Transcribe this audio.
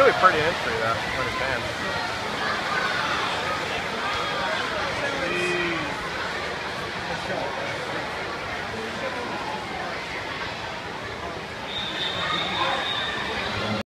really pretty entry though, understand. Jeez.